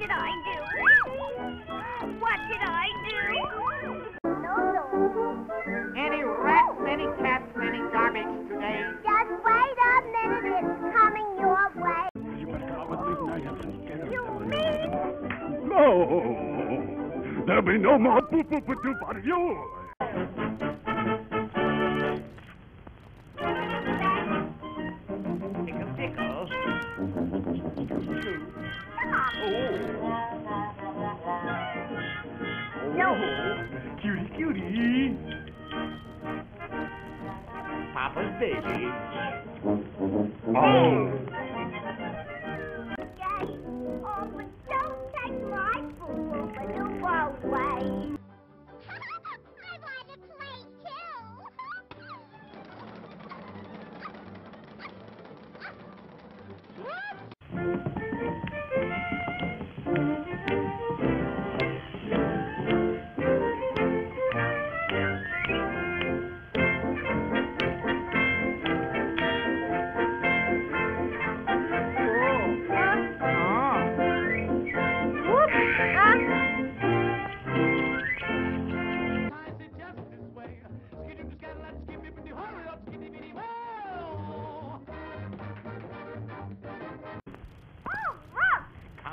did I do? What did I do? No, no. Any rats, any cats, any garbage today? Just wait a minute. It's coming your way. You better come out with me tonight. Have some dinner. You mean? No! There'll be no more boop boop boop doop out of you! Oh, cutie, cutie. Papa's baby. Oh.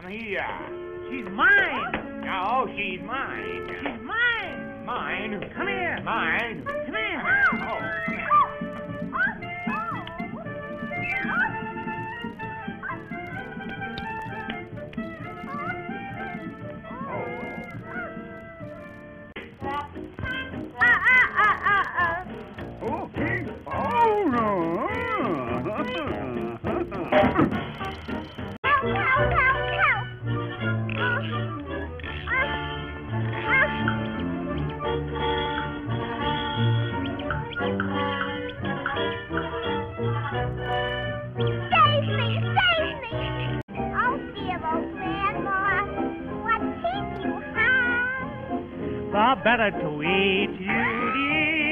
Here. She's mine. No, she's mine. She's mine. Mine. Come here. Mine. Come here. Oh. oh. Okay. Oh, no. the better to eat you dear.